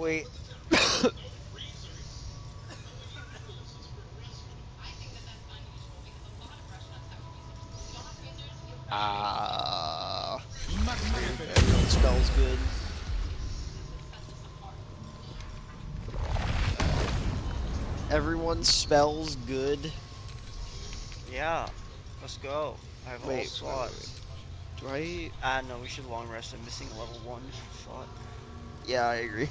Wait. Ah. Everyone spells good. Everyone spells good. Yeah. Let's go. I have Wait, all wait, slots. Do I? Ah, no, we should long rest. I'm missing level one slot. Yeah, I agree.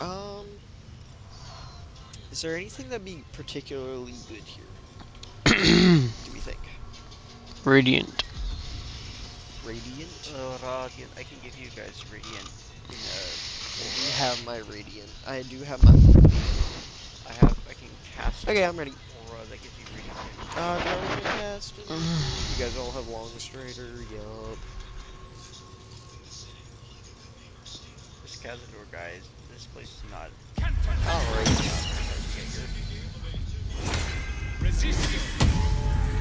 Um, is there anything that'd be particularly good here? do we think? Radiant. Radiant? Uh, Radiant. I can give you guys Radiant. In, I uh, do have my radiant. I do have my. I have. I can cast. Okay, I'm ready. Aura that gives you Radiant. Uh, go cast. You guys all have long strider. Yup. This Cazador guys. This place is not. Alright.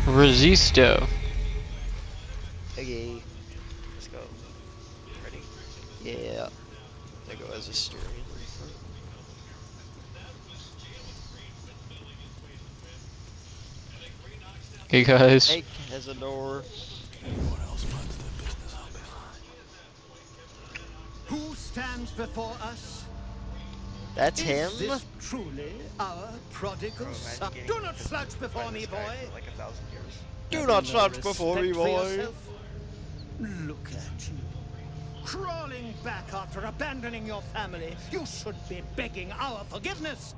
Resisto. Okay. Let's go. Ready? Yeah. I go as a steering. Hey guys. Hey, Cazador. Who stands before us? That's Is him? this truly our prodigal Bro, son? Do not to slouch before me, boy. Like a thousand years. Do not you slouch no before me, boy. Look at you. Crawling back after abandoning your family. You should be begging our forgiveness.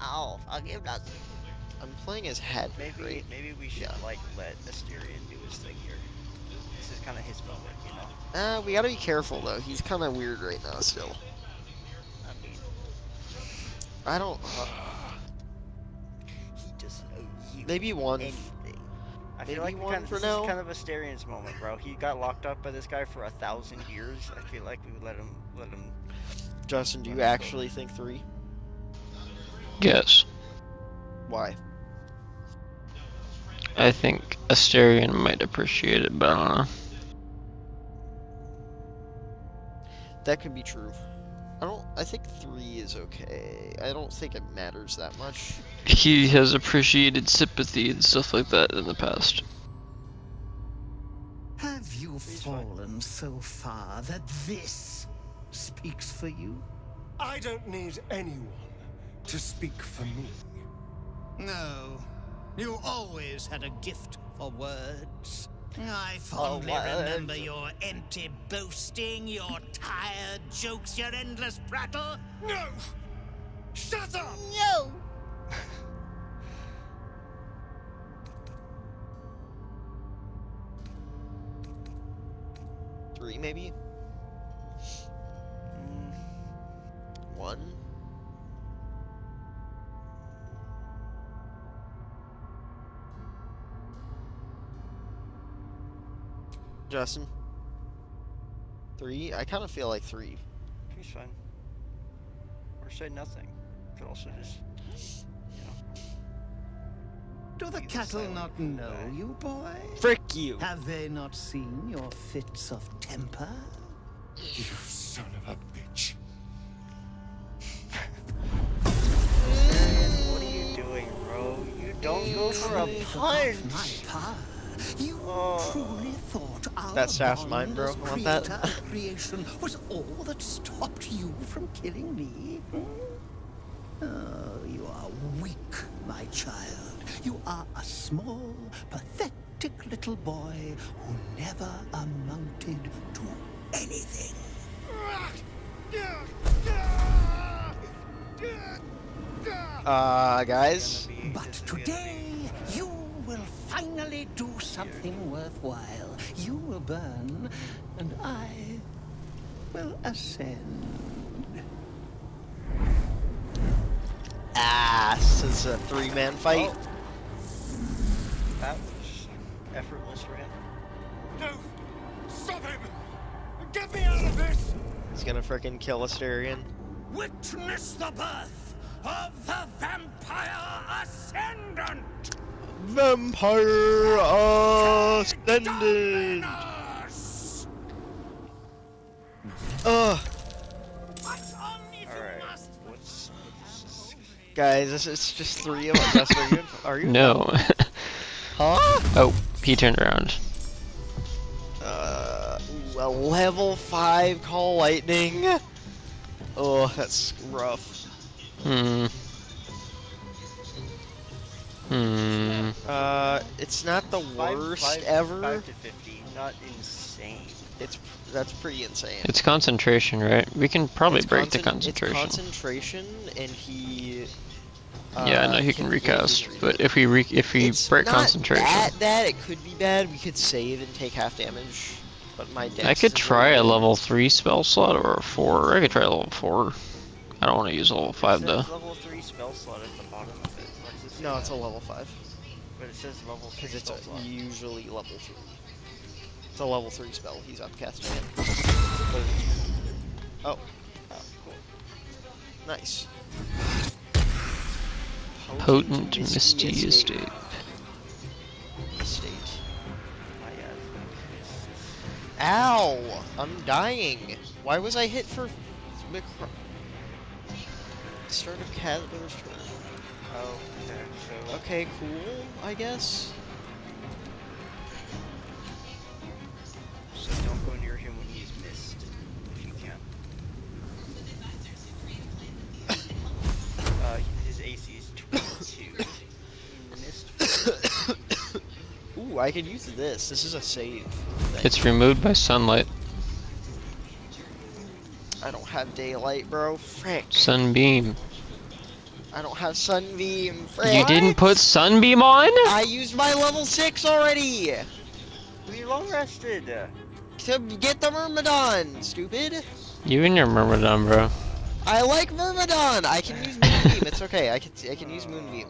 Ow, forgiveness. I'm playing as Head. Maybe right? maybe we should Yeah. like let Astarion do his thing here. This is kind of his moment, you know. Uh, we gotta be careful though. He's kind of weird right now still. I don't. he just owes you maybe one. anything. I maybe feel like one kind for this now. is kind of Astarion's moment, bro. He got locked up by this guy for a thousand years. I feel like we would let him let him. Justin, do you Wonderful. actually think three? Yes. Why? I think Astarion might appreciate it, but I don't know. That could be true. I don't. I think three is okay. I don't think it matters that much. He has appreciated sympathy and stuff like that in the past. Have you He's fine. fallen so far that this speaks for you? I don't need anyone to speak for me. No. You always had a gift for words. I fondly remember your empty boasting, your tired jokes, your endless prattle. No! Shut up! No! Three, maybe. Mm, One. Justin. Three. I kind of feel like three. he's fine. Or say nothing. Could also just. You know. Do the cattle not know you, boy? Frick you. Have they not seen your fits of temper? You son of a bitch. What are you doing, bro? You don't go for a punch. My power. You Oh. truly thought our That's Shaft's mine, bro. as Want that? creation was all that stopped you from killing me. hmm? Oh, you are weak, my child. You are a small, pathetic little boy who never amounted to anything. Uh, guys. But this is gonna be- today, you will finally do something worthwhile. You will burn, and I will ascend. Ah, this is a three-man fight. Oh. That was effortless for him. No! Stop him! Get me out of this! He's gonna frickin' kill Astarion. Witness the birth of the Vampire Ascendant! Vampire Ascendant! Ugh. Alright. What's, what's Guys, this is just three of us. Are you? Are you? No. Huh? oh, he turned around. Uh, a level five call lightning. Oh, that's rough. Hmm. Hmm. Uh, it's not the five, worst five, ever. 5 to 50. Not insane. It's that's pretty insane. It's concentration, right? We can probably It's break the concentration. It's concentration, and he. yeah, I uh, know he can easily recast, read but if we re if we it's break not concentration, that bad. It could be bad. We could save and take half damage, but my I could try really a level three spell slot or a four. I could try a level four. I don't want to use a level five it though. level 3 spell slot at the bottom of it. Why does it say No, it's a level five But it says level 3 because it's a, usually level three. It's a level three spell. He's upcasting it. But it's- Oh, Oh, cool. nice. Potent misty escape. Estate. My uh, this is- Ow! I'm dying. Why was I hit for Start of Cador's turn. Oh, okay. So Okay, cool, I guess. So don't go near him when he's missed, if you can. uh, his AC is 22. Missed. Ooh, I can use this. This is a save. thing. It's removed by sunlight. I don't have daylight, bro. Frick. Sunbeam. I don't have sunbeam. Frick. You didn't put sunbeam on? I used my level six already We long rested. to get the Myrmidon. Stupid. You and your Myrmidon, bro. I like Myrmidon. I can use Moonbeam. it's okay. I can I can use Moonbeam.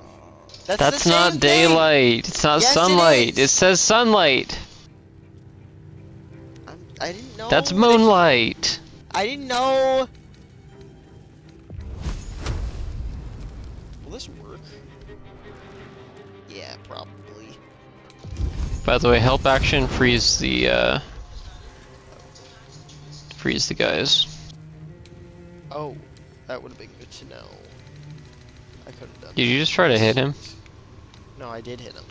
That's, That's not same thing. daylight. It's not Yes, sunlight. is. It says sunlight. I'm, I didn't know. That's moonlight. I didn't know. Yeah, probably. By the way, help action freeze the uh freeze the guys. Oh, that would have been good to know. I could have done. Did that. you just try to hit him? No, I did hit him.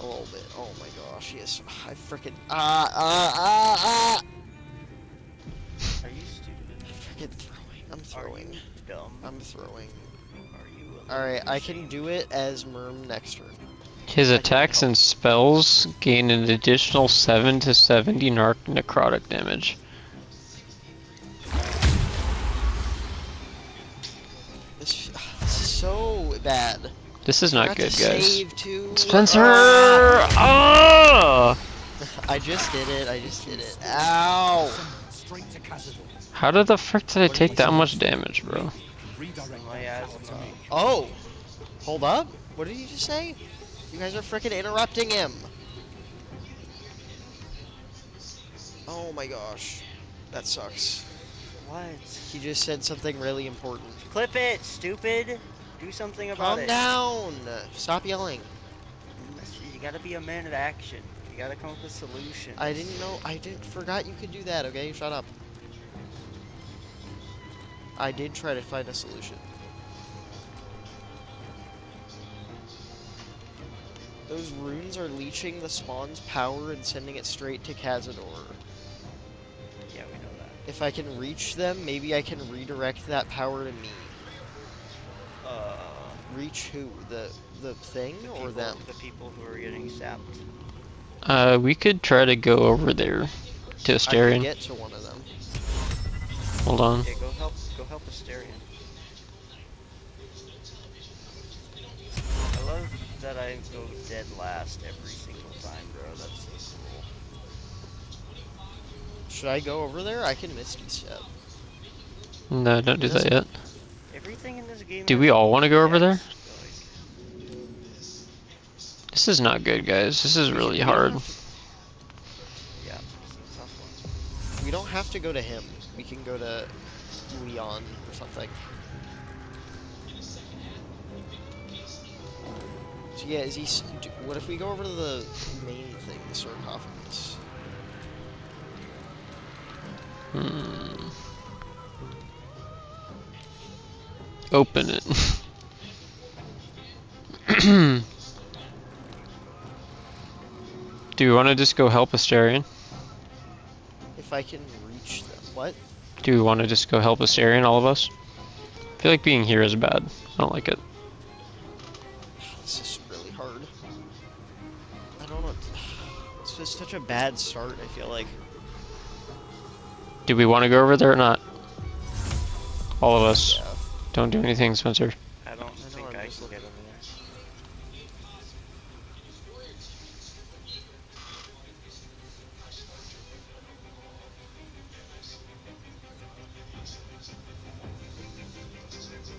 A little bit. Oh my gosh, yes. I freaking ah ah ah ah. Are you stupid? Freaking throwing. I'm throwing. dumb? I'm throwing. Are you? a All right, I can do it as Merm next turn. His I attacks and spells gain an additional 7 to 70 nar- necrotic damage. This, this is so bad. This is not Forgot good, to guys. Save too. Spencer! Ah! Ah! I just did it. I just did it. Ow! Straight to Cazador. How did the frick did I take that much damage, bro? Redirect My Oh, hold up. What did you just say? You guys are freaking interrupting him. Oh my gosh, that sucks. What? He just said something really important. Clip it, stupid. Do something about it. Calm it. down. Stop yelling. You gotta be a man of action. You gotta come up with solutions. I didn't know. I didn't forgot you could do that. Okay, shut up. I did try to find a solution. Those runes are leeching the spawn's power and sending it straight to Cazador. Yeah, we know that. If I can reach them, maybe I can redirect that power to me. Uh, Reach who? The the thing the or people, them? The people who are getting sapped. Uh, we could try to go over there to I Astarion. can get to one of them. Hold on. Yeah, go help. Go help Astarion. I love that I go dead last every single time, bro. That's so cool. Should I go over there? I can Misty Step. No, don't do that yet. Everything in this game. Do we all want to go over there? Like- This is not good, guys. This is really hard. Yeah, it's a tough one. We don't have to go to him. We can go to Leon or something. So yeah, is he? What if we go over to the main thing, the sarcophagus? Hmm. Open it. Do we want to just go help Astarion? If I can reach them. What? Do we want to just go help Astarion, all of us? I feel like being here is bad. I don't like it. It's just such a bad start. I feel like. Do we want to go over there or not? All of us. Yeah. Don't do anything, Spencer. I don't know, think I'm I just can get looking. over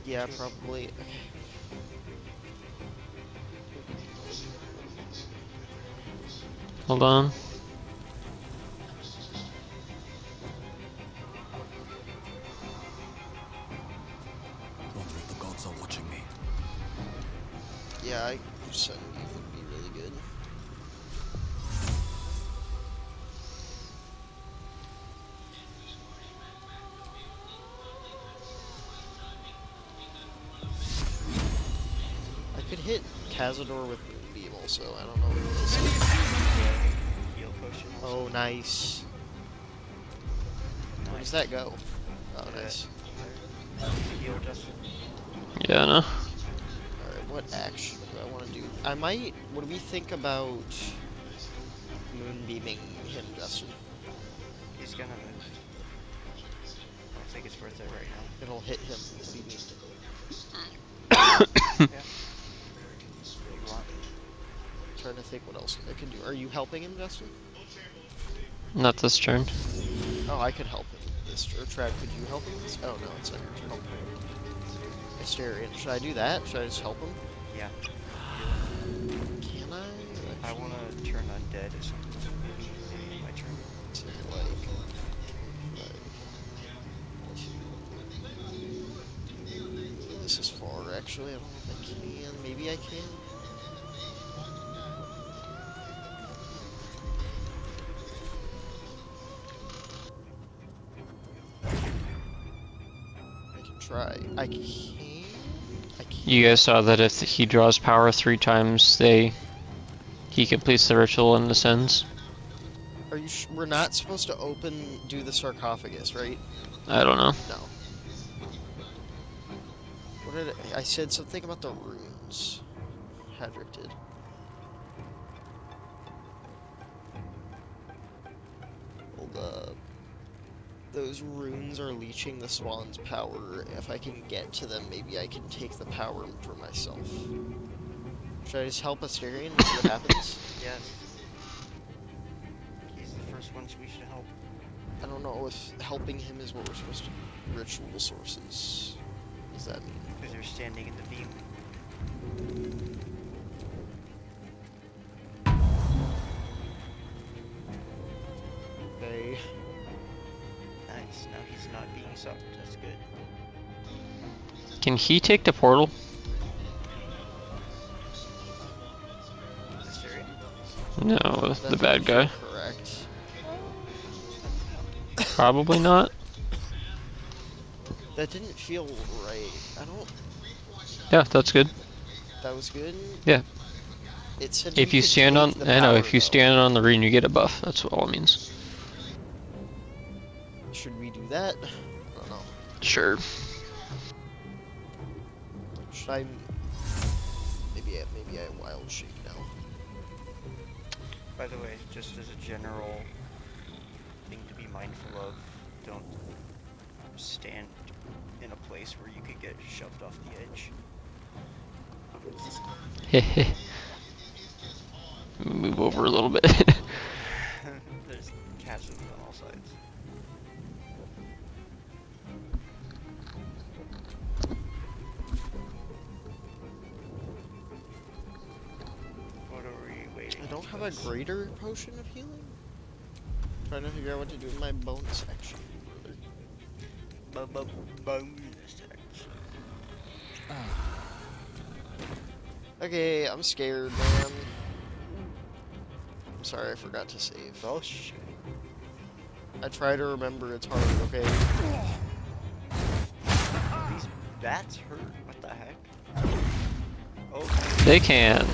there. Yeah, probably. Hold on. Wonder if the gods are watching me. Yeah, I said would be really good. I could hit Cazador with nice. Where does that go? Oh, Yeah. nice. Heal Justin. Yeah, no. Alright, what action do I want to do? I might. What do we think about moonbeaming him, Justin? He's gonna move. I don't think it's worth it right now. It'll hit him. What do you mean? Yeah. Trying to think what else I can do. Are you helping him, Justin? Not this turn. Oh, I could help him. This or Trad, could you help him? This? Oh no, it's not your turn. Astarion. Should I do that? Should I just help him? Yeah. Can I? I wanna turn undead or something. Try. I can. I can. You guys saw that if he draws power three times, they he completes the ritual and ascends. Are you? Sh- we're not supposed to open, do the sarcophagus, right? I don't know. No. What did I, I said something about the runes? Hadrick did. Hold up. Those runes are leeching the spawn's power. If I can get to them, maybe I can take the power for myself. Should I just help Astarion and see what happens? Yes. He's the first ones we should help. I don't know if helping him is what we're supposed to. Ritual sources. What does that mean? Because they're standing in the beam. Okay. Now he's not being sucked. That's good. Can he take the portal? No, That the bad guy. Correct. Probably not. That didn't feel right. I don't. Yeah, that's good. That was good. Yeah. It said If you stand on, the I know, if you though. stand on the rune, you get a buff. That's what all it means. Should we do that? I don't know. Sure. Should I? Maybe I, maybe I wild shape now. By the way, just as a general thing to be mindful of, don't stand in a place where you could get shoved off the edge. Move over a little bit. There's chasms on all sides. Have a greater potion of healing. trying to figure out what to do with my bonus action. Bu- bu- bonus action. Okay, I'm scared, man. I'm sorry, I forgot to save. Oh shit. I try to remember it's hard, okay? These bats hurt. What the heck? Oh, They can.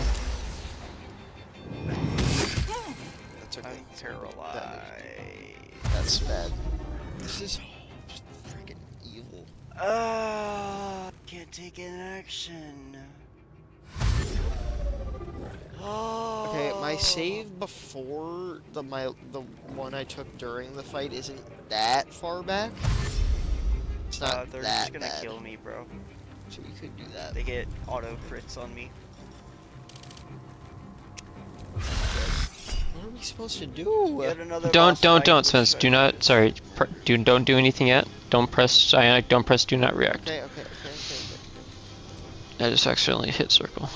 Take an action. Oh. Okay, my save before the my the one I took during the fight isn't that far back. It's not Uh, they're that just gonna bad, kill me, bro. so we could do that. They get auto crits on me. What are we supposed to do? Get another Don't don't don't which Spence. Do not. Sorry. Pr do don't do anything yet. Don't press cyanide. Don't press do not react. Okay, okay. I just accidentally hit circle.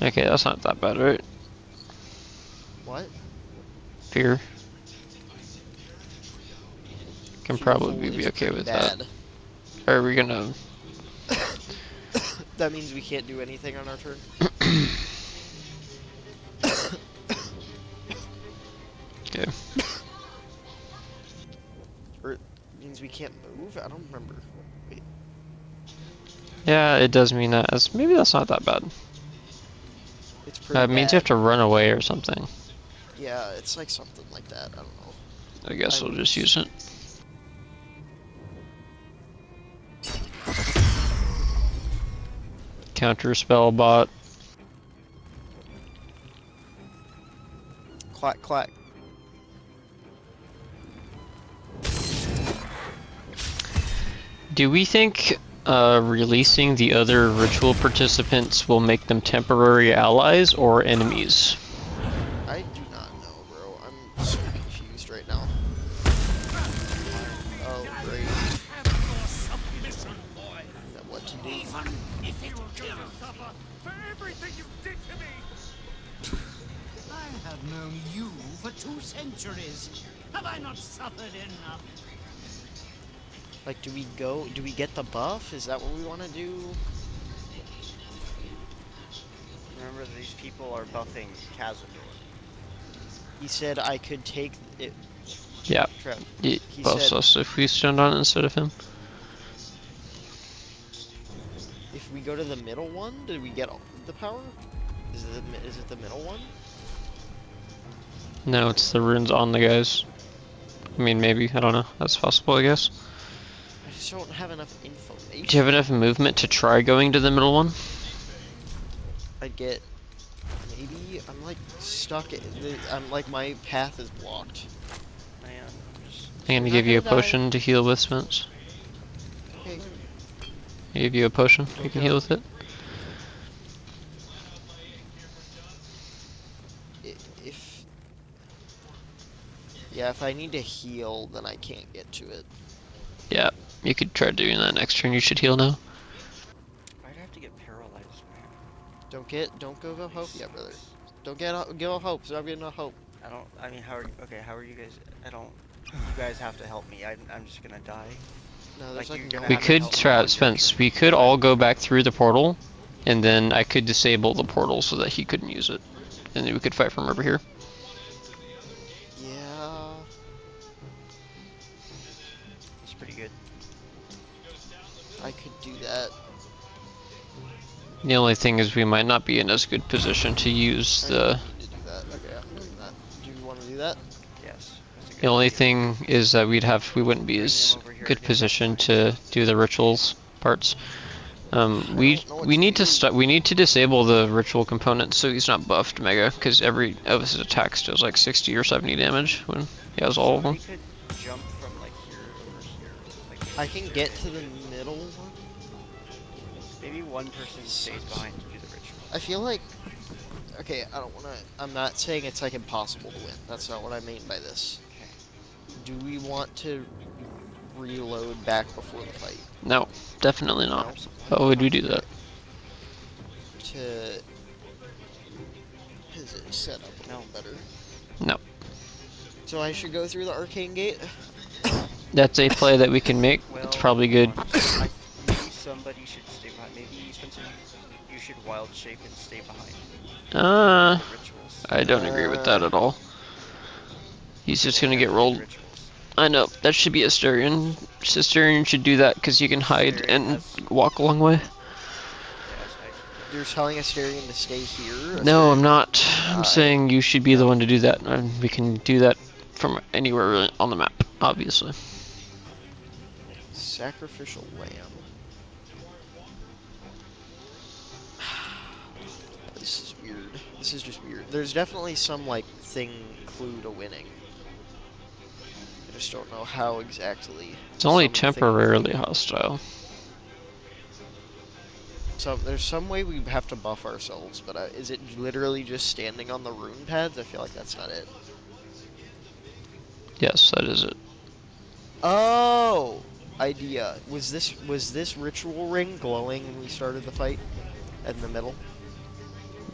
Okay, that's not that bad, right? What? Fear. Can probably be okay with bad. that. Are we gonna? that means we can't do anything on our turn. Okay. Or it means we can't move? I don't remember. Yeah, it does mean that. Maybe that's not that bad. It's pretty Uh, it means you have to run away or something. Yeah, it's like something like that. I don't know. I guess I we'll just use it. Counter spell bot. Clack, clack. Do we think uh, releasing the other ritual participants will make them temporary allies or enemies? I do not know, bro. I'm so confused right now. Oh, great. Have your submission, boy. Know What to do? Even if it kills suffer for everything you did to me. I have known you for two centuries. Have I not suffered enough? Like, do we go? Do we get the buff? Is that what we want to do? Remember, these people are buffing Cazador. He said I could take it. Yeah. Trev, He He buffs said- us if we stand on it instead of him. If we go to the middle one, did we get all the power? Is it the, is it the middle one? No, it's the runes on the guys. I mean, maybe. I don't know. That's possible, I guess. I don't have enough information. Do you have enough movement to try going to the middle one? I'd get maybe I'm like stuck. The, I'm like my path is blocked. Man, just I'm gonna give you a die. potion to heal with, Spence. Okay. I give you a potion. You can heal with it. If yeah, if I need to heal, then I can't get to it. Yeah, you could try doing that next turn. You should heal now. I'd have to get paralyzed, man. Don't get, don't give up hope yet, brother. Don't get, up- give up hope. Stop getting up hope. I don't. I mean, how are you? Okay, how are you guys? I don't. You guys have to help me. I'm, I'm just gonna die. No, there's Like, like, you're no gonna We could help me try, Spence. We could all go back through the portal, and then I could disable the portal so that he couldn't use it, and then we could fight from over here. The only thing is we might not be in as good position to use the. to do. Okay, I'm doing that. Do you want to do that? Yes. that's a good The only thing is that we'd have we wouldn't be as him over here good position to do the rituals parts. Um, we don't know what we need to do. st- we need to disable the ritual component so he's not buffed mega because every of his attacks does like 60 or 70 damage when he has all of them. We could jump from like here over here. Like I can get to the middle one. Maybe one person stays behind to do the ritual. I feel like. Okay, I don't want to. I'm not saying it's like impossible to win. That's not what I mean by this. Okay. Do we want to reload back before the fight? No, definitely not. No? Why would we do that? To. Is it set up a little better? No. So I should go through the arcane gate? That's a play that we can make. It's probably good. I, somebody should should wild shape and stay behind Uh. I don't agree with that at all. He's just gonna get Rituals. rolled. I know, that should be Astarion. Astarion should do that because you can hide Astarion and has- walk a long way. Yeah, that's right. You're telling Astarion to stay here? No, I'm not. I'm Uh, saying you should be the one to do that. And we can do that from anywhere on the map, obviously. Sacrificial lamb. This is weird. This is just weird. There's definitely some like thing clue to winning. I just don't know how exactly. It's only temporarily hostile. So there's some way we have to buff ourselves, but uh, is it literally just standing on the rune pads? I feel like that's not it. Yes, that is it. Oh, idea. Was this was this ritual ring glowing when we started the fight? In the middle.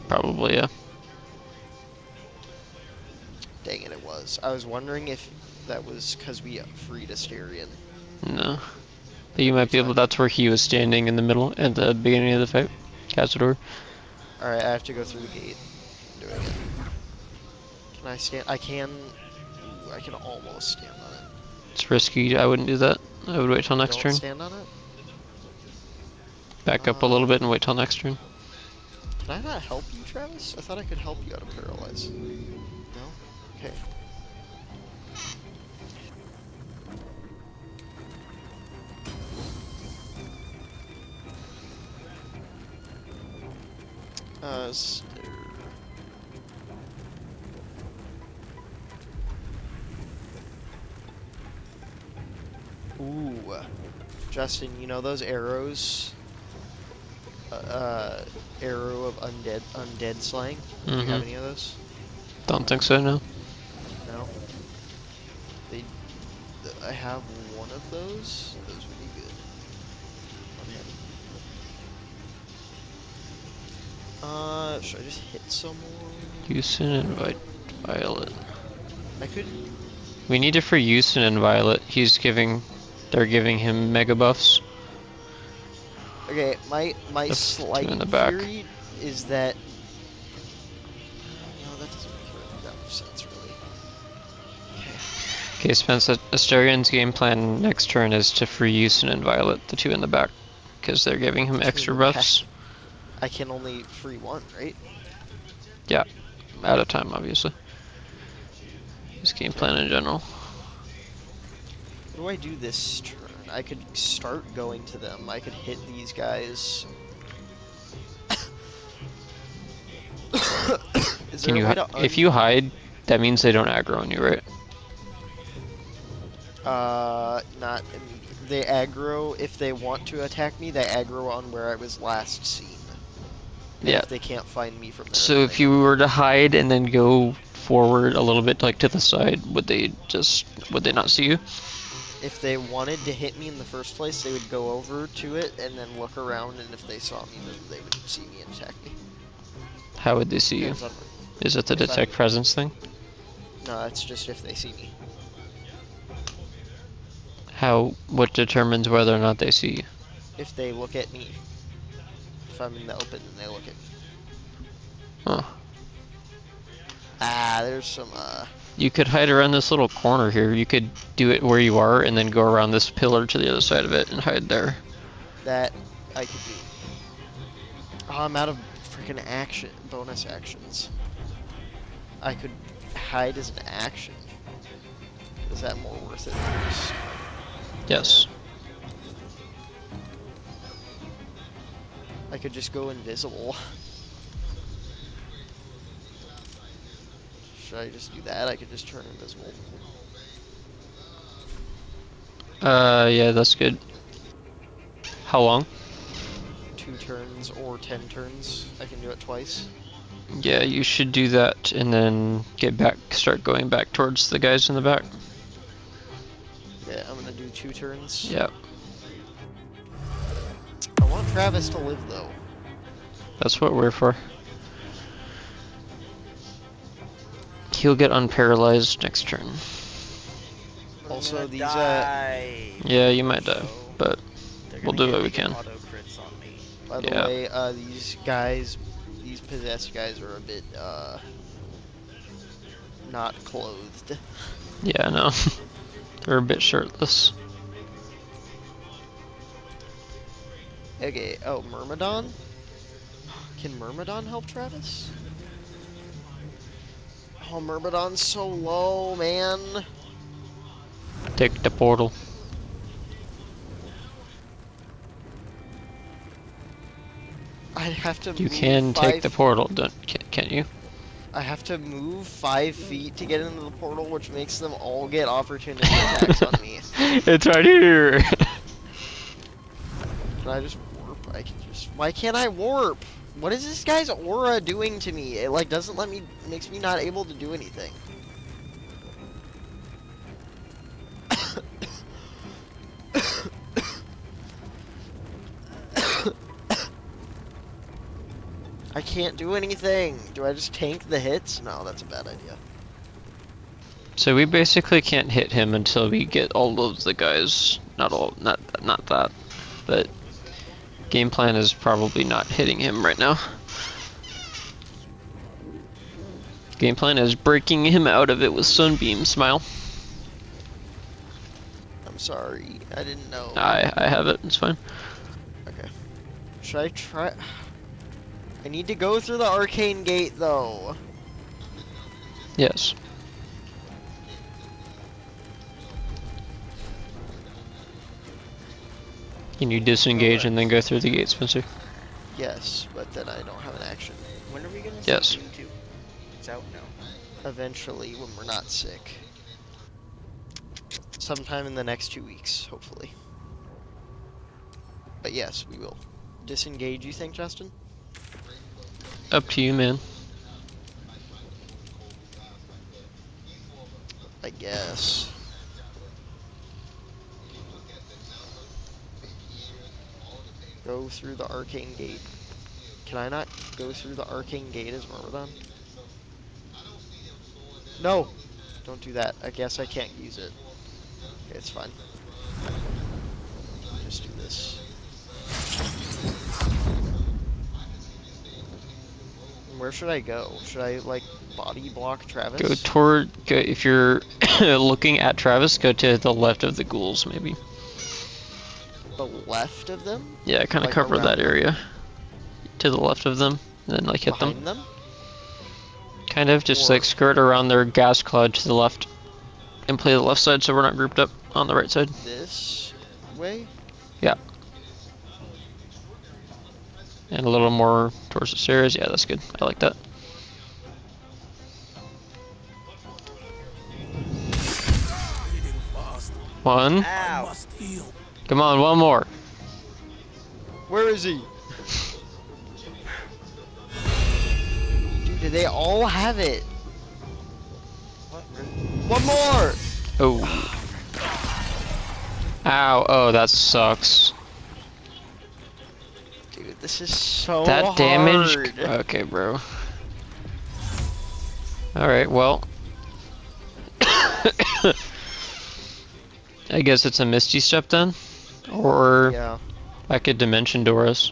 Probably, yeah. Dang it, it was. I was wondering if that was because we freed Astarion. No. You might be able. That's where he was standing in the middle at the beginning of the fight. Cazador. Alright, I have to go through the gate. Doing it. Can I stand? I can. Ooh, I can almost stand on it. It's risky. I wouldn't do that. I would wait till next Don't turn. stand on it? Back up a uh, little bit and wait till next turn. Can I not help you, Travis? I thought I could help you out of paralyze. No? Okay. Uh, Ooh, Justin, you know those arrows? Uh, arrow of undead, undead slaying. Do you have Mhm. any of those? Don't think so. No. No. They, th- I have one of those. Those would be good. Okay. Uh, should I just hit someone? Houston and Vi- Violet. I could. We need it for Houston and Violet. He's giving. They're giving him mega buffs. Okay, my my slight in the back. theory is that. No, that doesn't make that much sense, really. Okay. Okay, Spence. Astarion's game plan next turn is to free Houston and Violet, the two in the back, because they're giving him extra buffs. I can only free one, right? Yeah, at a time, obviously. His game plan in general. What do I do this turn? I could start going to them. I could hit these guys. Is Can you? to if you hide, that means they don't aggro on you, right? Uh, not. They aggro if they want to attack me. They aggro on where I was last seen. And Yeah. If they can't find me from there. So if you were to hide and then go forward a little bit, like to the side, would they just would they not see you? If they wanted to hit me in the first place, they would go over to it and then look around, and if they saw me, they would see me and attack me. How would they see you? Is it the detect presence thing? No, it's just if they see me. How what determines whether or not they see you? If they look at me. If I'm in the open and they look at me. Huh. Ah, there's some, uh... You could hide around this little corner here. You could do it where you are and then go around this pillar to the other side of it and hide there. that I could do. Oh, I'm out of freaking action, bonus actions. I could hide as an action. Is that more worth it. Yes. I could just go invisible. Should I just do that? I could just turn invisible. Uh, yeah, that's good. How long? Two turns or ten turns. I can do it twice. Yeah, you should do that and then get back, start going back towards the guys in the back. Yeah, I'm gonna do two turns. Yeah, I want Travis to live though. that's what we're for. He'll get unparalyzed next turn. We're Also, gonna these, uh. Yeah, you might die, but we'll do what we can. By the Yeah. way, uh, these guys, these possessed guys are a bit, uh, not clothed. Yeah, no. They're a bit shirtless. Okay, oh, Myrmidon? Can Myrmidon help Travis? Oh, Myrmidon's so low, man. Take the portal. I'd have to You can take the portal, don't can, can't you? I have to move five feet to get into the portal, which makes them all get opportunity attacks on me. It's right here. Can I just warp? I can just. Why can't I warp? What is this guy's aura doing to me? It like doesn't let me, makes me not able to do anything. I can't do anything. Do I just tank the hits? No, that's a bad idea. So we basically can't hit him until we get all of the guys. Not all, not not that, but game plan is probably not hitting him right now. Game plan is breaking him out of it with Sunbeam Smile. I'm sorry. I didn't know. I I have it. It's fine. Okay. Should I try? I need to go through the arcane gate though. Yes. Can you disengage and then go through the gate, Spencer? Yes, but then I don't have an action. When are we gonna Yes. see Doom 2? It's out now. Eventually, when we're not sick. Sometime in the next two weeks, hopefully. But yes, we will. Disengage, you think, Justin? Up to you, man. I guess. Go through the arcane gate. Can I not go through the arcane gate as Myrmidon? No! Don't do that. I guess I can't use it. Okay, it's fine. Just do this. Where should I go? Should I, like, body block Travis? Go toward. Go, if you're looking at Travis, go to the left of the ghouls, maybe. The left of them? Yeah, kind of Like cover that area. To the left of them, and then like hit them. Behind them? Kind of just Or- like skirt around their gas cloud to the left, and play the left side so we're not grouped up on the right side. This way? Yeah. And a little more towards the stairs. Yeah, that's good. I like that. One. Ow! Must heal. Come on, one more. Where is he? Dude, do they all have it? What? One more! Oh. Ow. Oh, that sucks. Dude, this is so that damage. Okay, bro. Alright, well. I guess it's a Misty Step then? Or yeah. I could Dimension Door us.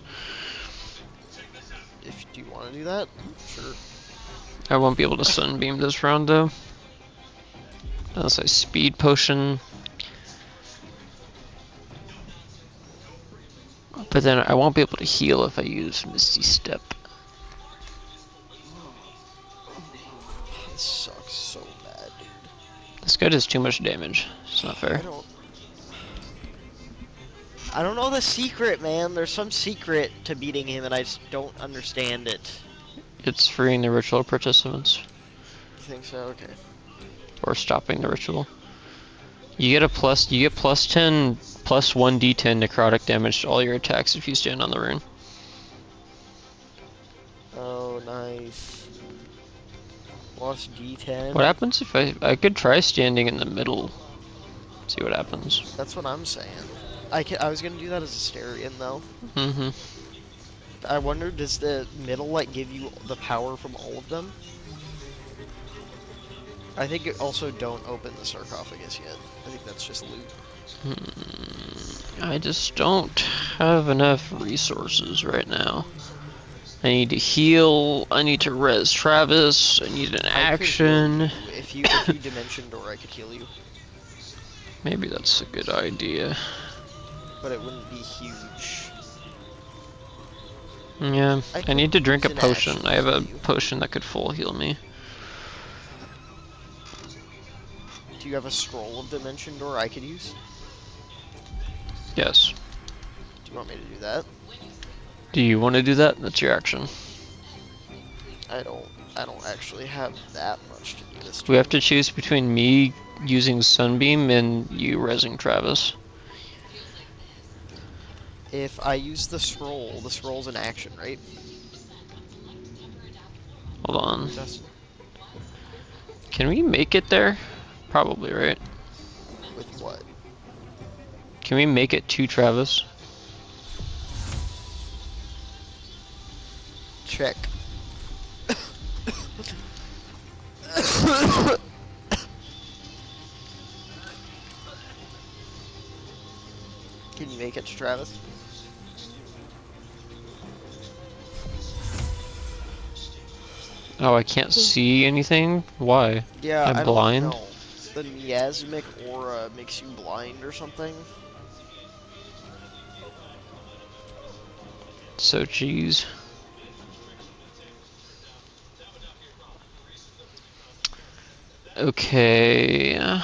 If do you want to do that, sure. I won't be able to Sunbeam this round though. Unless I Speed Potion. But then I won't be able to heal if I use Misty Step. This sucks so bad, dude. This guy does too much damage. It's not I fair. don't. I don't know the secret, man. There's some secret to beating him, and I just don't understand it. It's freeing the ritual participants. You think so? Okay. or stopping the ritual. You get a plus. You get plus ten, plus one d10 necrotic damage to all your attacks if you stand on the rune. Oh, nice. Plus D10. What happens if I? I could try standing in the middle. See what happens. That's what I'm saying. I can, I was gonna do that as a Astarion though. Mm-hmm. I wonder, does the middle like give you the power from all of them? I think it also don't open the sarcophagus yet. I think that's just loot. Hmm. I just don't have enough resources right now. I need to heal. I need to res Travis. I need an I action. you. If you if you dimension door, I could heal you, Maybe that's a good idea. But it wouldn't be huge. Yeah, I I need to drink a potion. I have a potion that could full heal me. Do you have a scroll of dimension door I could use? Yes. Do you want me to do that? Do you want to do that? That's your action. I don't. I don't actually have that much to do this. We have to choose between me using Sunbeam and you resing Travis. If I use the scroll, the scroll's an action, right? Hold on. Just Can we make it there? Probably, right? with what? Can we make it to Travis? Check. Can you make it to Travis? Oh, I can't hmm. see anything? Why? Yeah, I'm I blind? The miasmic aura makes you blind or something. So jeez. Okay.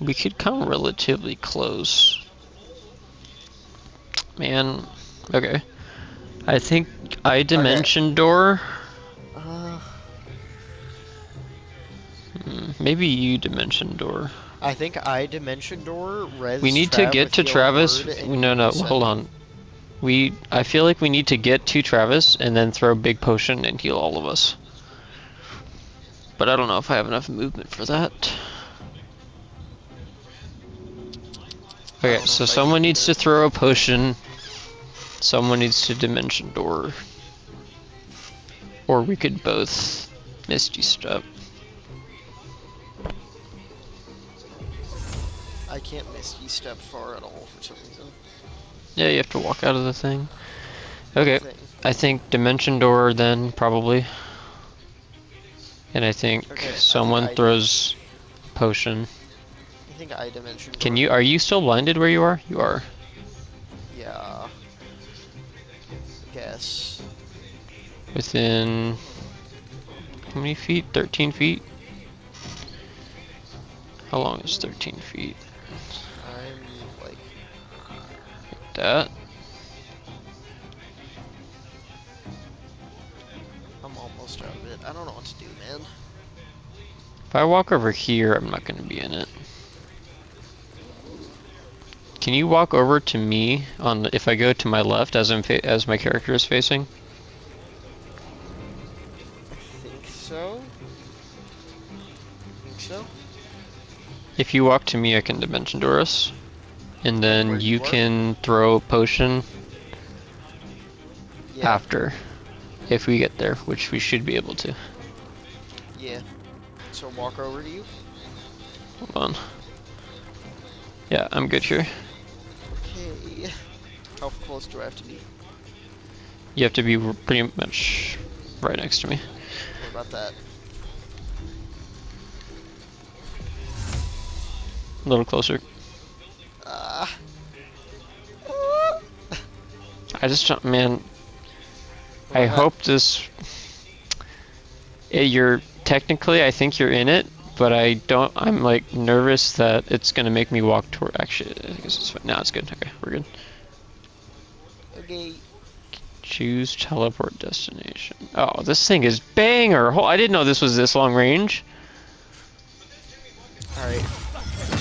We could come relatively close. Man. Okay. I think I dimension door. Uh, Hmm, Maybe you dimension door. I think I dimension door. Res We need to get to Travis. No, no, hold on. We, I feel like we need to get to Travis and then throw big potion and heal all of us. But I don't know if I have enough movement for that. Okay, so someone needs to throw a potion. Someone needs to dimension door. Or we could both misty step. I can't misty step far at all for some reason. Yeah, you have to walk out of the thing. Okay. Thing. I think dimension door then probably. And I think Okay, I think someone I- throws potion. I think I dimension. Can you are you still blinded where you are? You are. Guess. Within how many feet? 13 feet? How long is 13 feet? I'm like. That? I'm almost out of it. I don't know what to do, man. If I walk over here, I'm not going to be in it. Can you walk over to me on the, if I go to my left as I'm fa- as my character is facing? I think so. I think so. If you walk to me, I can dimension door us, and then you can throw a potion Yeah. after, if we get there, which we should be able to. Yeah. So walk over to you. Hold on. Yeah, I'm good here. How close do I have to be? You have to be pretty much right next to me. What about that? A little closer. Ah. I just don't, man. I What? hope this. Eh, you're technically, I think you're in it, but I don't. I'm like nervous that it's gonna make me walk toward. Actually, I guess it's fine. No, it's good. Okay, we're good. Okay. Choose teleport destination. Oh, this thing is banger. I didn't know this was this long range. Alright.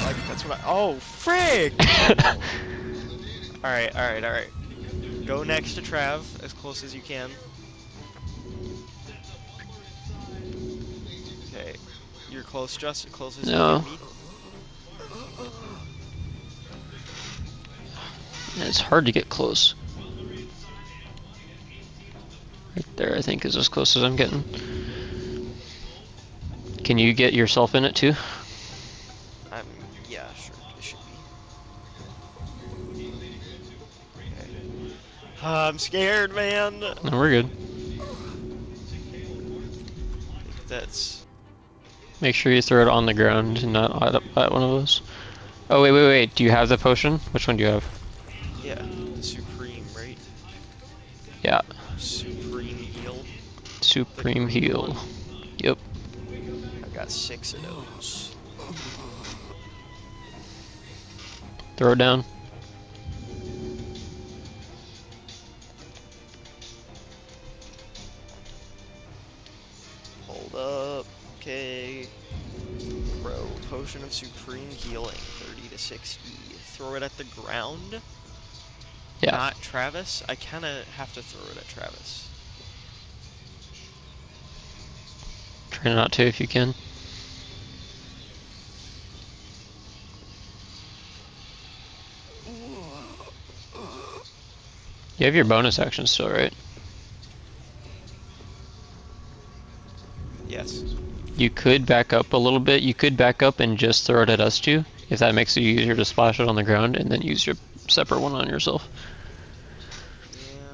Like, that's what I. Oh, frig! alright, alright, alright. Go next to Trav as close as you can. Okay. You're close, just as close as No. you can be. it's hard to get close. Right there, I think, is as close as I'm getting. Can you get yourself in it, too? Um, yeah, sure. It should be. Okay. Uh, I'm scared, man! No, we're good. that's... Make sure you throw it on the ground and not at one of those. Oh, wait, wait, wait. Do you have the potion? Which one do you have? Supreme heal. Yep. I got six of those. Throw it down. Hold up. Okay. Bro, potion of supreme healing, 30 to 60. Throw it at the ground. Yeah. Not Travis. I kind of have to throw it at Travis. Try not to if you can. You have your bonus action still, right? Yes. You could back up a little bit. You could back up and just throw it at us two, if that makes it easier to splash it on the ground, and then use your separate one on yourself. Yeah.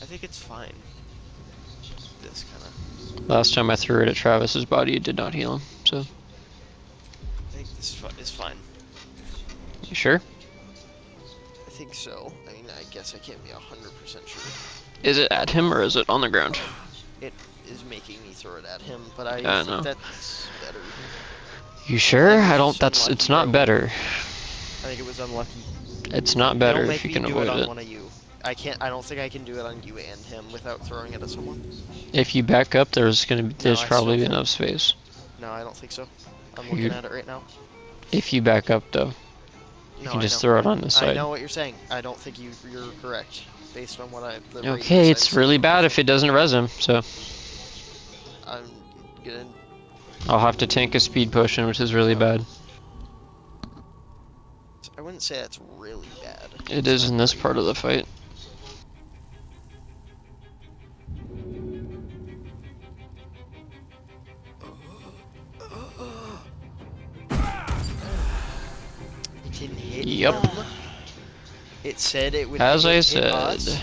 I think it's fine. This kind of. Last time I threw it at Travis's body, it did not heal him. So, I think this is fine. you sure? I think so. I mean, I guess I can't be 100% sure. Is it at him or is it on the ground? It is making me throw it at him, but I I think know. that's better. You sure? I don't. That's. It's not better. I think it was unlucky. It's not better if you can avoid it on it. one of you. I can't. I don't think I can do it on you and him without throwing it at someone. If you back up, there's gonna be. There's I probably enough space. No, I don't think so. I'm You- looking at it right now. If you back up, though, you No, can just throw it on the side. I know what you're saying. I don't think you you're correct based on what I. Okay, I've it's seen. really bad if it doesn't res him. So I'm gonna. I'll have to tank a speed potion, which is really bad. I wouldn't say that's really bad. It is in this part of the fight. Yep. It said it would. As hit- I said, us.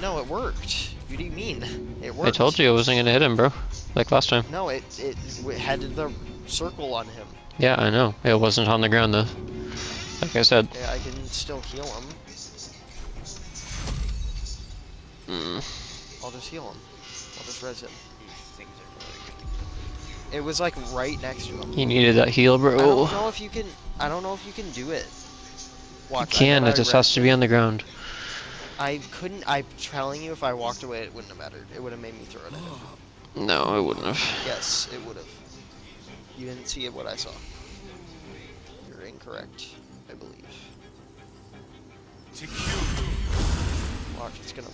No, it worked. What do you mean? It worked. I told you I wasn't gonna hit him, bro. Like last time. No, it it w- had the circle on him. Yeah, I know. It wasn't on the ground though. Like I said. Yeah, I can still heal him. Mm. I'll just heal him. I'll just res him. These things are really good. It was like right next to him. He needed that heal, bro. I don't know if you can. I don't know if you can do it. You Watch, I can. It just has to be on the ground. I couldn't. I'm telling you, if I walked away, it wouldn't have mattered. It would have made me throw it at him. No, it wouldn't have. Yes, it would have. You didn't see it what I saw. You're incorrect, I believe. To kill you. Watch, it's gonna.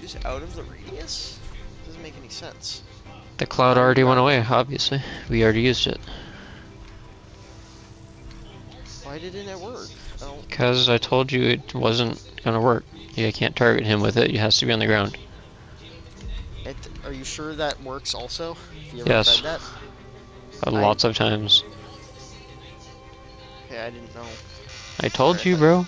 Just out of the radius? Doesn't make any sense. The cloud already went away. Obviously, we already used it. Why didn't it work? Because I told you it wasn't gonna work. You can't target him with it. It has to be on the ground. It, are you sure that works also? Have you ever Yes. that? Uh, I- Lots of times. Okay, I didn't know. I told you, I- bro.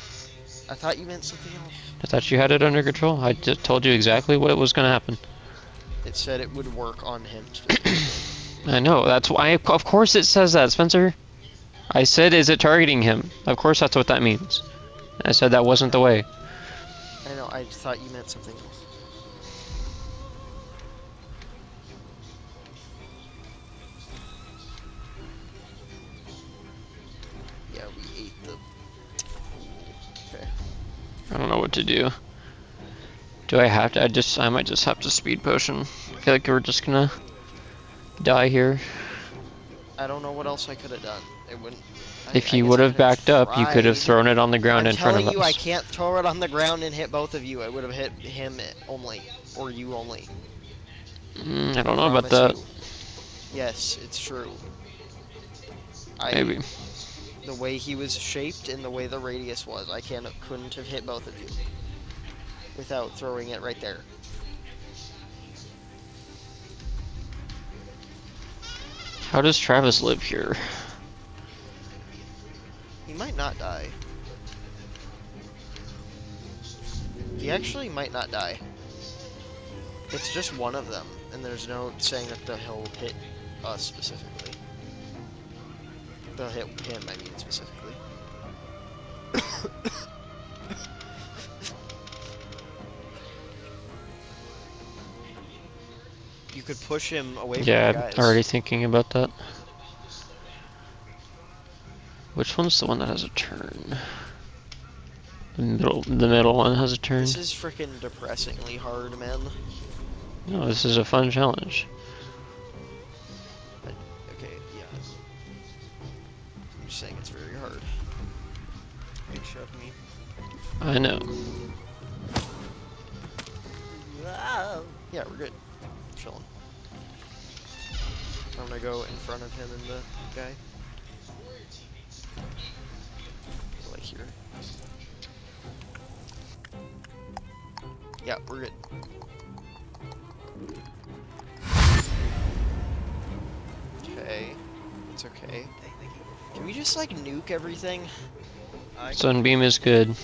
I thought you meant something else. I thought you had it under control. I just told you exactly what it was gonna happen. It said it would work on him. I know. That's why. Of course, it says that, Spencer. I said, is it targeting him? Of course, that's what that means. I said that wasn't the way. I know, I thought you meant something else. Yeah, we ate the. Okay. I don't know what to do. Do I have to? I just. I might just have to speed potion. I feel like we're just gonna die here. I don't know what else I could have done. It wouldn't. If you would have backed up, you could have thrown it on the ground I'm in front telling of you, I us. can't throw it on the ground and hit both of you. I would have hit him only, or you only. Mm, I don't know about that. you. Yes, it's true. I, Maybe. The way he was shaped and the way the radius was, I can't couldn't have hit both of you without throwing it right there. How does Travis live here? He might not die. He actually might not die. It's just one of them, and there's no saying that the he'll hit us specifically. They'll hit him, I mean, specifically. you could push him away yeah, from Yeah, I'm already thinking about that. Which one's the one that has a turn? The middle, the middle one has a turn. This is freaking depressingly hard, man. No, this is a fun challenge. Okay, yeah. I'm just saying it's very hard. It shoved me. I know. Yeah, we're good. Chilling. I'm gonna go in front of him and the guy. Yeah, we're good. Okay. It's okay. They, they can we just like nuke everything? I, Sunbeam is good.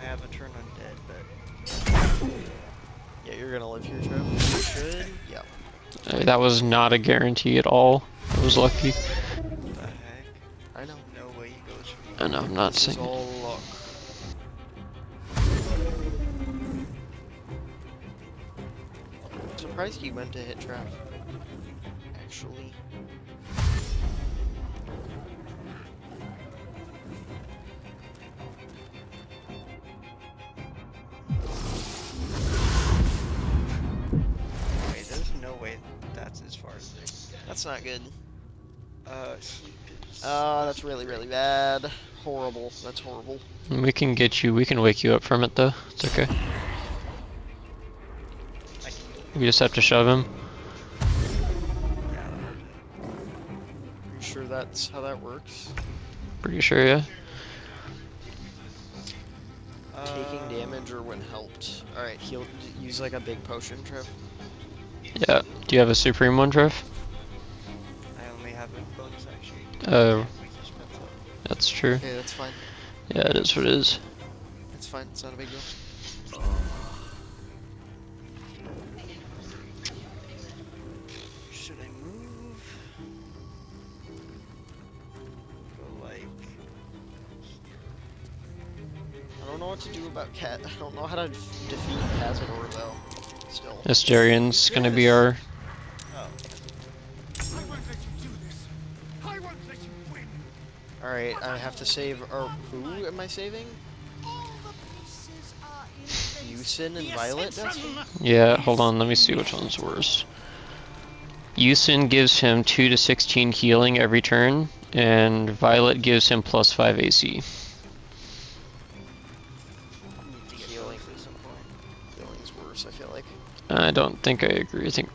I have a turn undead, but Yeah, you're gonna live here, Trev. You should. Yeah. Uh, that was not a guarantee at all. I was lucky. what the heck? I know. No way he goes for I know, I'm not This is saying. Surprised you went to hit trap. Actually. Wait, there's no way that's as far as they. That's not good. Uh. Uh, Oh, that's really, really bad. Horrible. That's horrible. We can get you. We can wake you up from it though. It's okay. We just have to shove him. Are you sure that's how that works? Pretty sure, yeah. Taking damage or when helped. Alright, heal. Use like a big potion, Trev. Yeah. Do you have a supreme one, Trev? I only have a bonus actually. Oh, We just spent that. that's true. Okay, that's fine. Yeah, it is what it is. It's fine. It's not a big deal. Cat. I don't know how to f- defeat Cazador though. Still. Astarion's gonna be our. Oh. I won't let you do this. I won't let you win. Alright, I have to save. Or who am I saving? Yousen and Violet, Yeah, hold on. Let me see which one's worse. Yousen gives him 2 to 16 healing every turn, and Violet gives him plus 5 AC. Don't think I agree. I think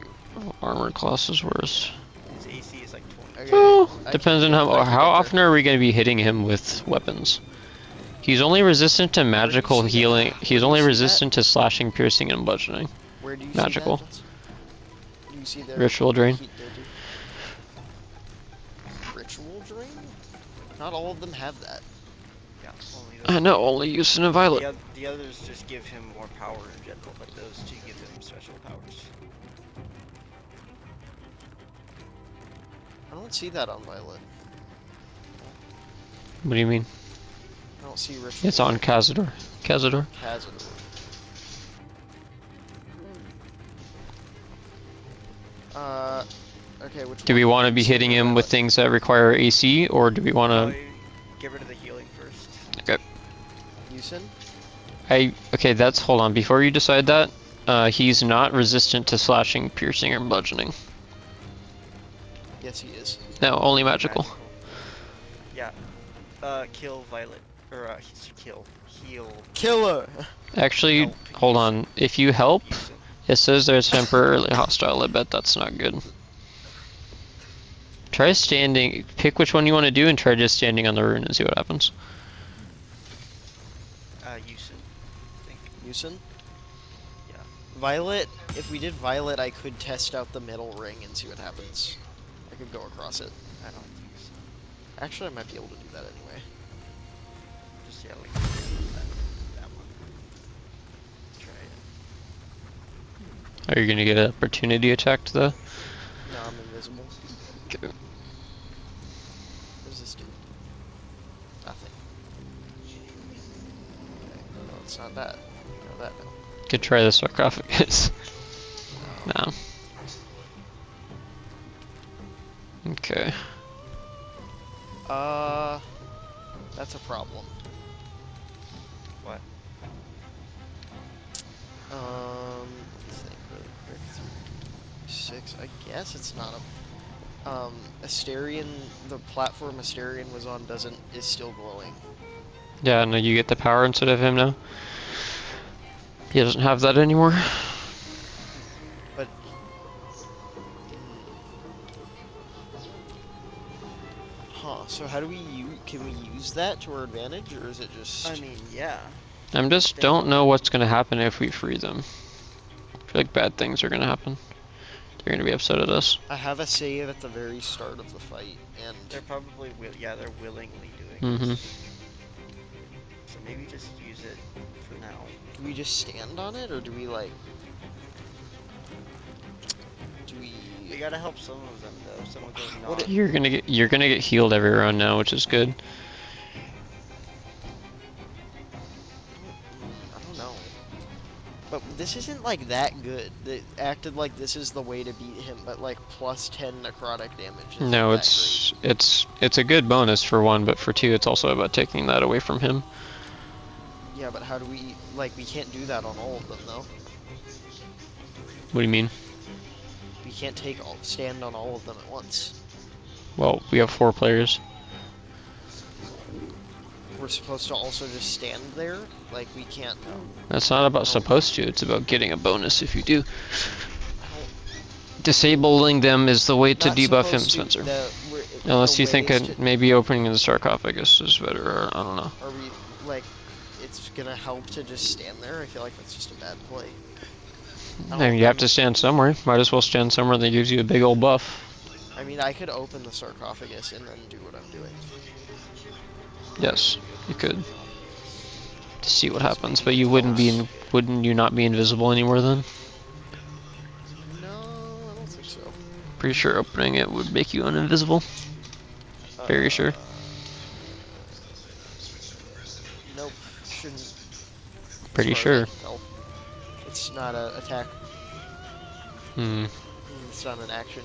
armor class is worse. His AC is like 20. Okay. Well, I depends on how how often are we going to be hitting him with weapons. He's only resistant to magical see that? healing. He's only you see that? resistant to slashing, piercing, and bludgeoning. Where do you Magical. see that? Do you see the Ritual drain. heat there, too? Ritual drain? Not all of them have that. Yeah, only I those. know, only Yousen and Violet. The, the others just give him more power in general, but those two give him special powers. I don't see that on Violet. What do you mean? I don't see ritual. It's on Cazador. Cazador. Cazador. Uh, okay, which Do we want to be hitting him with things that require AC, or do we want to? Probably get rid of the healing first. Okay. Yousen? I okay. That's hold on. Before you decide that, uh, he's not resistant to slashing, piercing, or bludgeoning. Yes, he is. No, only magical. Yeah. Uh, kill Violet. Or, uh, he's kill. Heal Killer! Actually, Help. hold on. If you help, it says they're temporarily hostile. I bet that's not good. Try standing. Pick which one you want to do, and try just standing on the rune and see what happens. Uh, Yousen. I think. Yousen? Violet, if we did Violet, I could test out the middle ring and see what happens. I could go across it. I don't think so. Actually, I might be able to do that anyway. Just yeah, like that, that one. Try it. Are you gonna get an opportunity attack to the? No, I'm invisible. Okay. What this do? Nothing. Okay, no, it's not that. No, that no. Could try the sarcophagus. no. Okay. Uh, that's a problem. What? Um, let's think really quick. Six. I guess it's not a. Um, Astarion, the platform Astarion was on doesn't is still glowing. Yeah, no, you get the power instead of him now. He doesn't have that anymore. But. Huh. So how do we use? Can we use that to our advantage, or is it just? I mean, yeah. I'm just don't know what's gonna happen if we free them. I feel like bad things are gonna happen. They're gonna be upset at us. I have a save at the very start of the fight, and They're probably will. Yeah, they're willingly doing. Mm-hmm. this. So maybe just use it for now. do we just stand on it, or do we like? Do we? We gotta help some of them though. Some of those What not. You're gonna get you're gonna get healed every round now, which is good. I don't know. But this isn't like that good. It acted like this is the way to beat him, but like plus 10 necrotic damage. No, that it's it's it's a good bonus for one, but for two, it's also about taking that away from him. Yeah, but how do we like we can't do that on all of them though. What do you mean? We can't take all stand on all of them at once. Well, we have four players. We're supposed to also just stand there. Like we can't. Um, That's not about supposed to. It's about getting a bonus if you do. Disabling them is the way to not debuff him, Spencer. the- Unless you think way it, is to- maybe opening the sarcophagus is better, or I don't know. Are we like? Gonna help to just stand there. I feel like that's just a bad play. I mean, you have to stand somewhere. Might as well stand somewhere that gives you a big old buff. I mean, I could open the sarcophagus and then do what I'm doing. Yes, you could. To see what happens, but you wouldn't be in, wouldn't you not be invisible anymore then? No, I don't think so. Pretty sure opening it would make you uninvisible. Uh, Very sure. Pretty as as sure. It's not an attack. Hmm. It's not an action.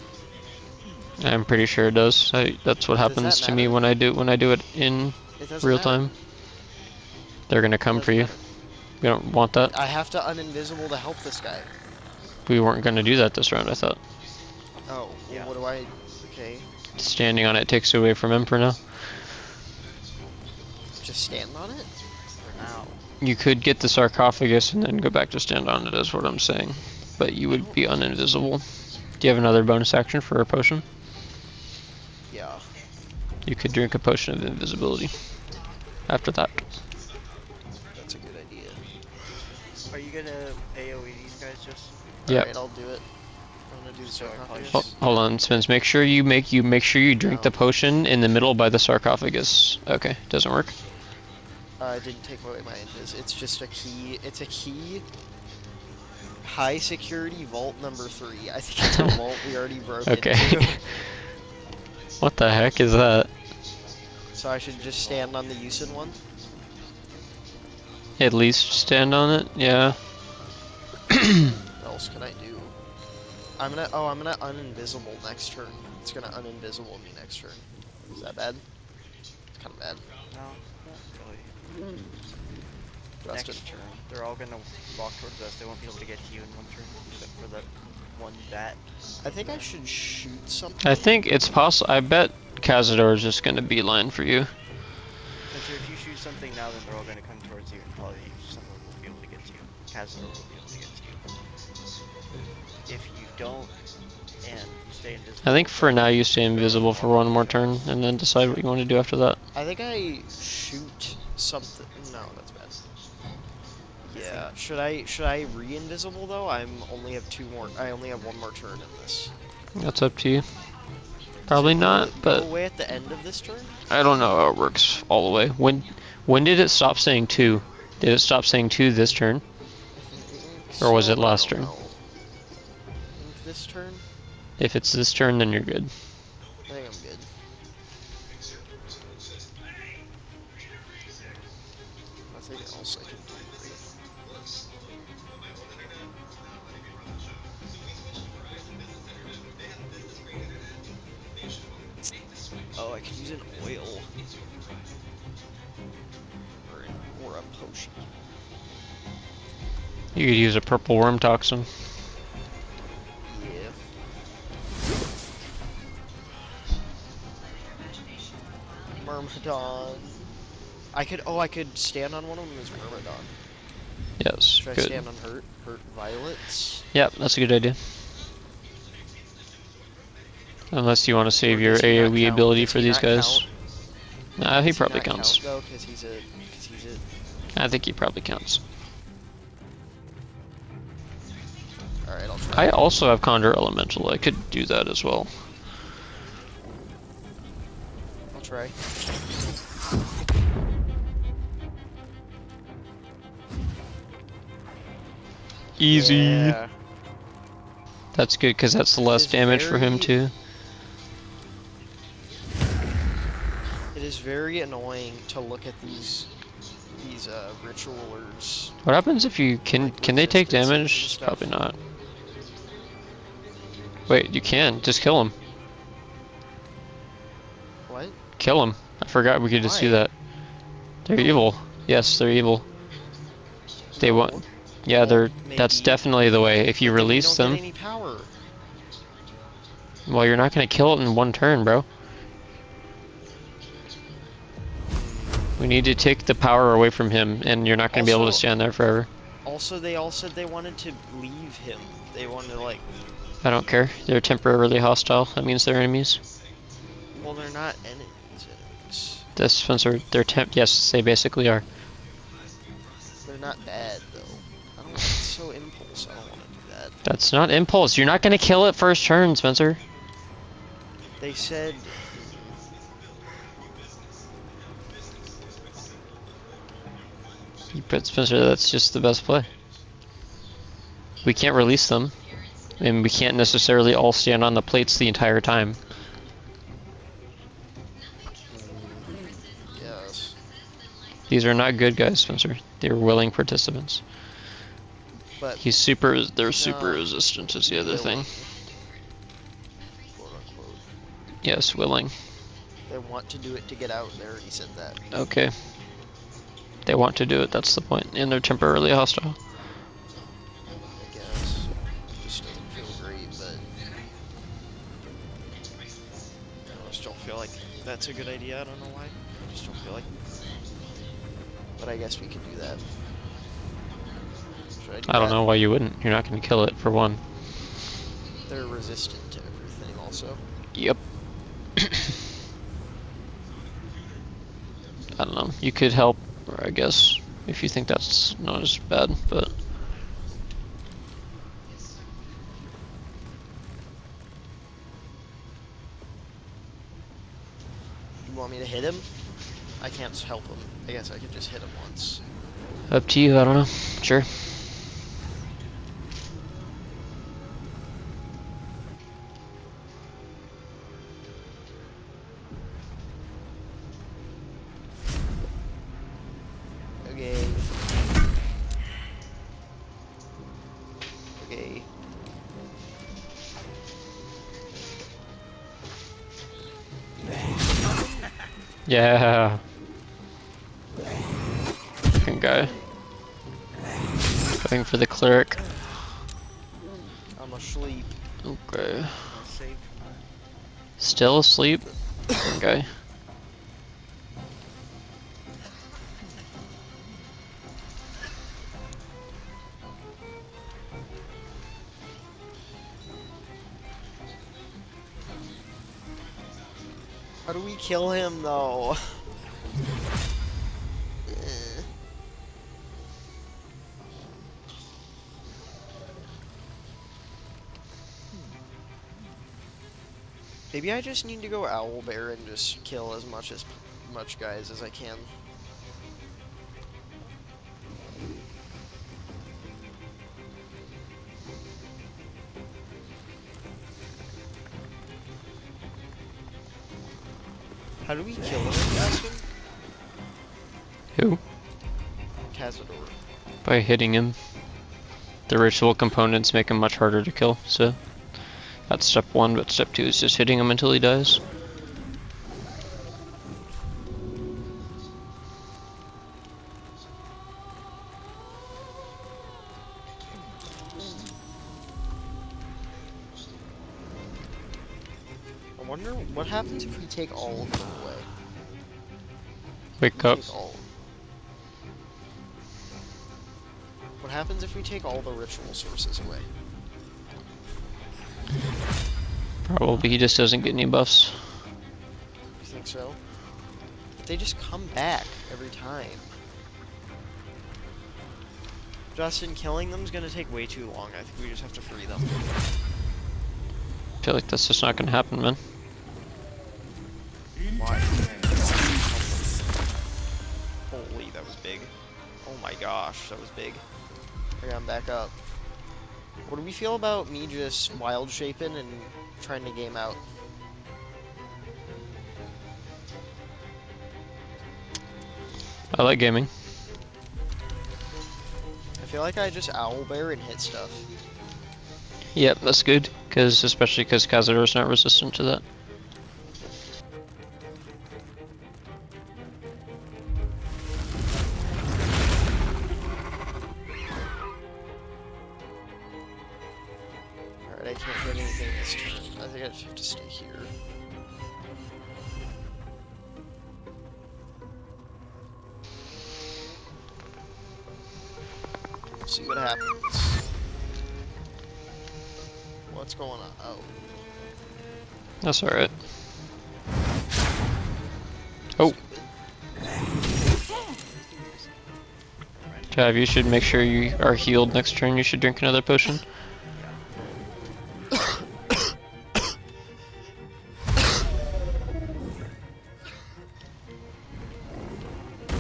I'm pretty sure it does. I, that's what happens that to me when I do when I do it in It real matter. time. They're gonna come for you. matter. We don't want that. I have to uninvisible to help this guy. We weren't gonna do that this round. I thought Oh, well, Yeah. what do I? Okay, standing on it takes away from him for now. just stand on it. For now. You could get the sarcophagus and then go back to stand on it. Is what I'm saying. But you would be uninvisible. Do you have another bonus action for a potion? Yeah. You could drink a potion of invisibility. After that. That's a good idea. Are you gonna AOE these guys just? Yeah. Alright, I'll do it. I'm gonna do the So sarcophagus. Ho- hold on, Spence. Make sure you make you make sure you drink No. the potion in the middle by the sarcophagus. Okay, doesn't work. Uh, I didn't take away my invis. It's just a key. It's a key. High security vault number three. I think it's a vault we already broke Okay. into. what the heck is that? So I should just stand on the Yousen one. At least stand on it. Yeah. What else can I do? I'm gonna. Oh, I'm gonna uninvisible next turn. It's gonna uninvisible me next turn. Is that bad? It's kind of bad. No, not Next turn, they're all gonna walk towards us. They won't be able to get to you in one turn, except for that one bat. I think I should shoot something. I think it's possible. I bet Cazador is just gonna beeline for you. And so if you shoot something now, then they're all gonna come towards you, and probably someone will be able to get to you. Cazador will be able to get to you. If you don't, and you stay invisible. I think for now you stay invisible for one more turn and then decide what you want to do after that. I think I shoot something. No, that's bad. Yeah. Should I should I re-invisible though? I'm only have two more. I only have one more turn in this. That's up to you. Probably not, but go away at the end of this turn. I don't know how it works all the way. When when did it stop saying two? Did it stop saying two this turn? Or was it last turn? this turn? If it's this turn, then you're good. You could use a purple worm toxin. Yeah. Myrmidon. I could. Oh, I could stand on one of them as Myrmidon. Yes, Should I good. stand on hurt? Hurt violets. Yep, that's a good idea. Unless you want to save your he AoE ability for these guys. count? Nah, he Does probably not counts. Count, though, because he's a. He's a. I think he probably counts. All right, I'll try. I also have Conjure Elemental. I could do that as well. I'll try. Easy. Yeah. That's good because that's the less damage for him too. It is very annoying to look at these these uh, ritualers. What happens if you can? Can they take damage? Probably not. Wait, you can. Just kill him. What? Kill him. I forgot we could just do that. They're evil. Yes, they're evil. They want. Yeah, they're. That's definitely the way. If you release them, any power. well, you're not gonna kill it in one turn, bro. We need to take the power away from him, and you're not gonna be able to stand there forever. Also, they all said they wanted to leave him. They wanted to like. I don't care. They're temporarily hostile. That means they're enemies. Well, they're not enemies. Enemies. This Spencer, they're temp. Yes, they basically are. They're not bad though. I don't. It's so impulse. I don't want to do that. That's not impulse. You're not gonna kill it first turn, Spencer. They said. But Spencer, that's just the best play. We can't release them, and we can't necessarily all stand on the plates the entire time. Yes. These are not good guys, Spencer. They're willing participants. But He's super. They're super No. resistant is the other thing. willing. Quote unquote. Yes, willing. They want to do it to get out. They already said that. Okay. They want to do it. That's the point, and they're temporarily hostile. That's a good idea. I don't know why. I just don't feel like. But I guess we can do that. I, do I don't that? know why you wouldn't. You're not going to kill it for one. They're resistant to everything, also. Yep. I don't know. You could help, or I guess, if you think that's not as bad, but You want me to hit him? I can't help him. I guess I could just hit him once. up to you. I don't know. Sure. Yeah. Fucking guy. Going for the cleric. I'm asleep. Okay. Still asleep. Fucking Maybe I just need to go Owl Bear and just kill as much as much guys as I can. How do we kill him, Gaston? Who? Cazador. By hitting him. The ritual components make him much harder to kill, so that's step one, but step two is just hitting him until he dies. I wonder what happens if we take all of them away. Wake up. All. What happens if we take all the ritual sources away? Probably he just doesn't get any buffs. You think so? They just come back every time. Justin, killing them is gonna take way too long. I think we just have to free them. I feel like that's just not gonna happen, man. Why? Holy, that was big. Oh my gosh, that was big. Okay, I'm back up. What do we feel about me just wild shaping and trying to game out? I like gaming. I feel like I just owlbear and hit stuff. Yep, that's good, because especially because Cazador's not resistant to that. See what happens. What's going on? Oh. That's alright. Oh. Jav, you should make sure you are healed next turn. You should drink another potion.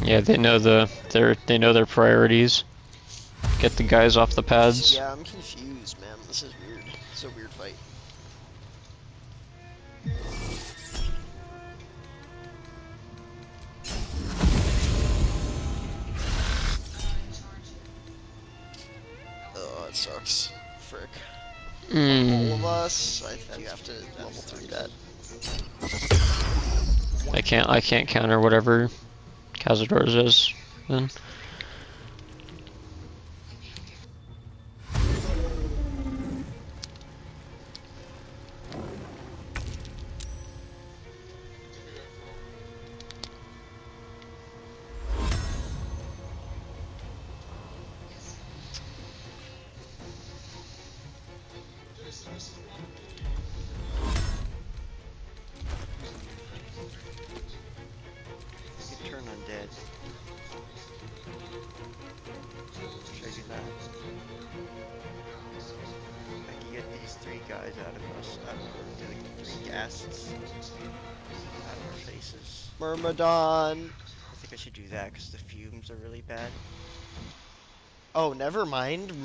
Yeah, they know the they know their priorities. Get the guys off the pads. Yeah, I'm confused, man. This is weird. It's a weird fight. Oh, it sucks. Frick. All Mm, of us, I think you have to level 3 that. I can't I can't counter whatever Cazador's is then. I think I should do that because the fumes are really bad. Oh, never mind.